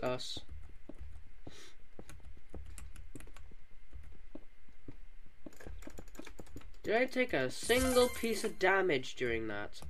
Us? Did I take a single piece of damage during that?